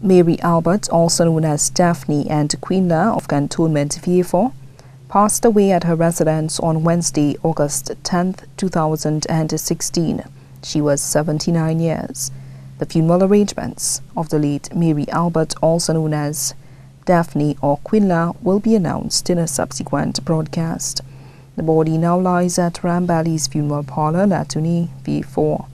Mary Albert, also known as Daphne and Quinla of Cantonment Vieux passed away at her residence on Wednesday, August 10, 2016. She was 79 years. The funeral arrangements of the late Mary Albert, also known as Daphne or Quinla, will be announced in a subsequent broadcast. The body now lies at Rambali's funeral parlor, Latuni, V4.